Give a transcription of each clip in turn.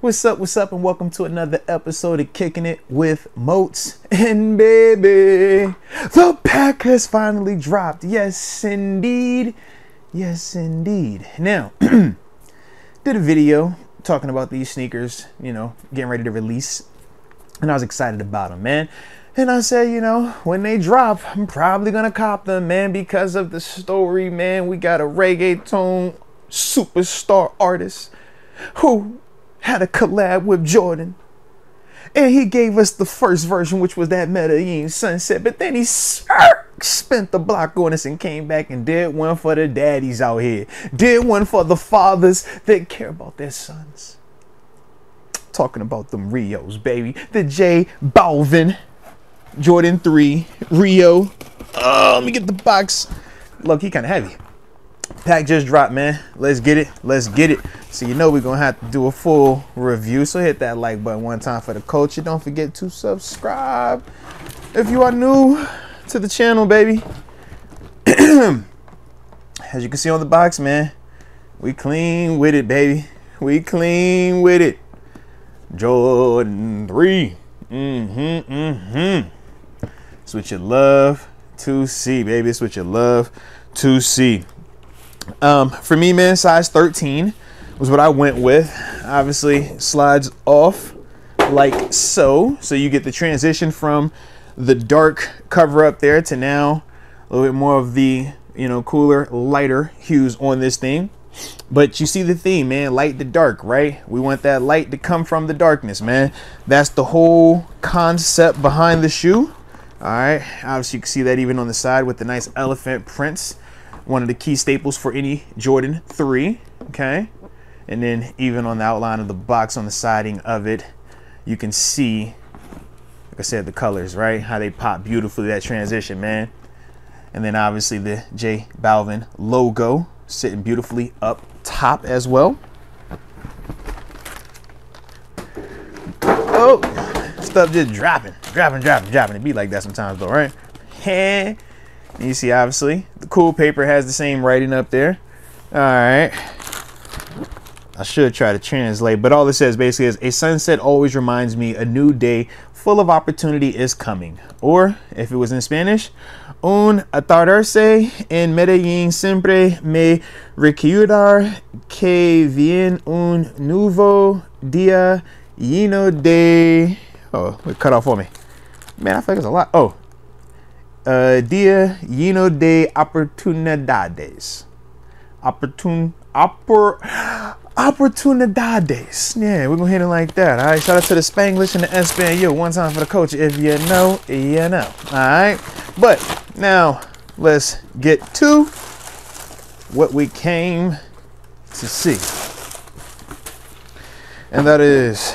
What's up, what's up, and welcome to another episode of Kicking It with Moats. And baby, the pack has finally dropped. Yes, indeed. Yes, indeed. Now, did a video talking about these sneakers, you know, getting ready to release. And I was excited about them, man. And I said, you know, when they drop, I'm probably gonna cop them, man, because of the story, man. We got a reggaeton superstar artist who had a collab with Jordan. And he gave us the first version, which was that Medellin Sunset. But then he spent the block on us and came back and did one for the daddies out here. Did one for the fathers that care about their sons. Talking about them Rios, baby. The J Balvin. Jordan 3, Rio. Oh, let me get the box. Look, he kind of heavy. Pack just dropped, man. Let's get it. Let's get it. So you know we're going to have to do a full review. So hit that like button one time for the culture. Don't forget to subscribe if you are new to the channel, baby. As you can see on the box, man, we clean with it, baby. We clean with it. Jordan 3. Mm-hmm, mm-hmm. It's what you love to see, baby. It's what you love to see. Um, for me, man, size 13 was what I went with. Obviously, slides off like so. So you get the transition from the dark cover up there to now a little bit more of the, you know, cooler, lighter hues on this thing. But you see the theme, man, light to dark, right? We want that light to come from the darkness, man. That's the whole concept behind the shoe. All right, obviously you can see that even on the side with the nice elephant prints. One of the key staples for any Jordan 3, okay? And then even on the outline of the box on the siding of it, you can see, like I said, the colors, right? How they pop beautifully, that transition, man. And then obviously the J Balvin logo sitting beautifully up top as well. Oh, stuff just dropping, dropping, dropping, dropping. It be like that sometimes though, right? you see, obviously, the cool paper has the same writing up there. All right. I should try to translate, but all it says basically is a sunset always reminds me a new day full of opportunity is coming. Or if it was in Spanish, un atardarse en Medellín siempre me recuerda que viene un nuevo día lleno de Oh, it cut off for me. Man, I feel like it's a lot. Oh. Uh, dia lleno de oportunidades. Opportun, oppor, oportunidades. Yeah, we're gonna hit it like that. All right, shout out to the Spanglish and the Espanol. One time for the coach. If you know, you know. All right, but now let's get to what we came to see, and that is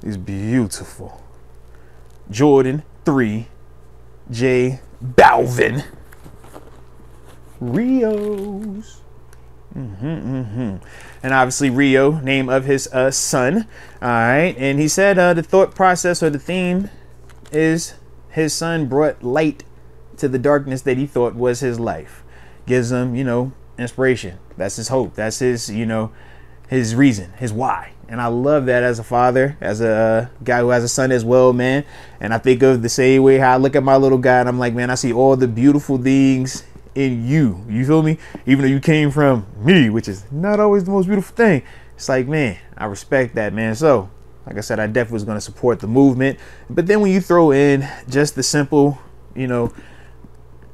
these beautiful Jordan 3 J Balvin Rios. Mm-hmm, mm-hmm. And obviously Rio, name of his uh, son. All right, and he said uh, the thought process or the theme is his son brought light to the darkness that he thought was his life. Gives him, you know, inspiration. That's his hope. That's his, you know, his reason, his why. And I love that as a father, as a uh, guy who has a son as well, man. And I think of the same way how I look at my little guy and I'm like, man, I see all the beautiful things in you. You feel me? Even though you came from me, which is not always the most beautiful thing. It's like, man, I respect that, man. So, like I said, I definitely was going to support the movement. But then when you throw in just the simple, you know,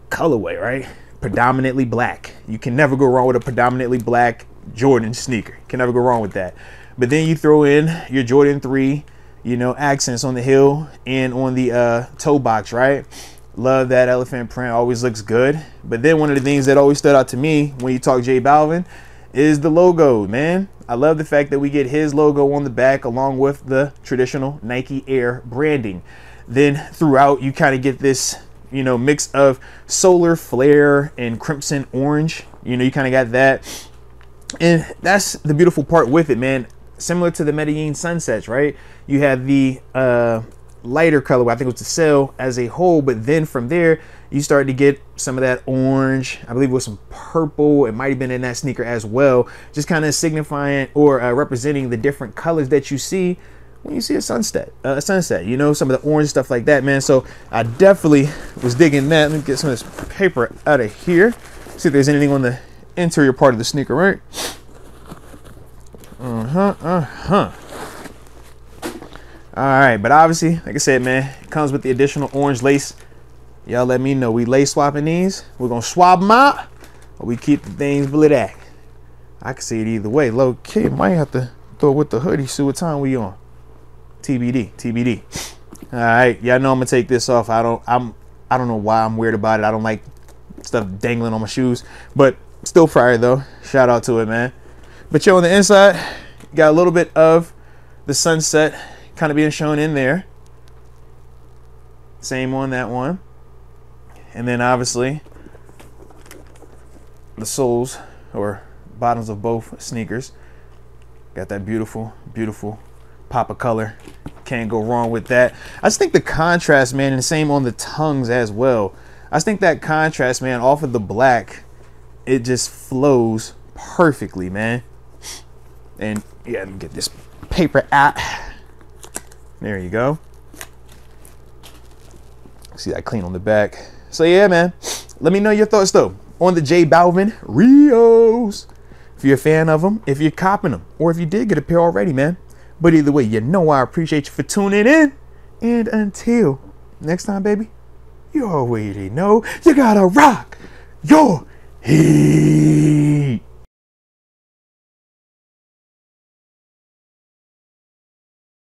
colorway, right? Predominantly black. You can never go wrong with a predominantly black Jordan sneaker. Can never go wrong with that. But then you throw in your Jordan 3, you know, accents on the heel and on the uh, toe box, right? Love that elephant print, always looks good. But then one of the things that always stood out to me when you talk J Balvin is the logo, man. I love the fact that we get his logo on the back along with the traditional Nike Air branding. Then throughout, you kind of get this, you know, mix of solar flare and crimson orange. You know, you kind of got that. And that's the beautiful part with it, man similar to the Medellin sunsets, right? You have the uh, lighter color. I think it was the cell as a whole, but then from there you start to get some of that orange. I believe it was some purple. It might have been in that sneaker as well, just kind of signifying or uh, representing the different colors that you see when you see a sunset. Uh, a sunset, you know, some of the orange stuff like that, man. So I definitely was digging that. Let me get some of this paper out of here. See if there's anything on the interior part of the sneaker, right? Uh huh. Uh huh. All right, but obviously, like I said, man, it comes with the additional orange lace. Y'all let me know. We lace swapping these. We're gonna swap them out, or we keep the things black. I can see it either way. Low key, might have to throw it with the hoodie. See what time we on. TBD, TBD. All right, y'all know I'm gonna take this off. I don't, I'm, I don't know why I'm weird about it. I don't like stuff dangling on my shoes, but still fire though. Shout out to it, man. But yo, on the inside, got a little bit of the sunset kind of being shown in there. Same on that one. And then obviously the soles or bottoms of both sneakers. Got that beautiful, beautiful pop of color. Can't go wrong with that. I just think the contrast, man, and the same on the tongues as well. I just think that contrast, man, off of the black, it just flows perfectly, man. And yeah, let me get this paper out. There you go. See that clean on the back. So yeah, man. Let me know your thoughts though on the J Balvin Rios. If you're a fan of them, if you're copping them, or if you did get a pair already, man. But either way, you know I appreciate you for tuning in. And until next time, baby, you already know you gotta rock your heat.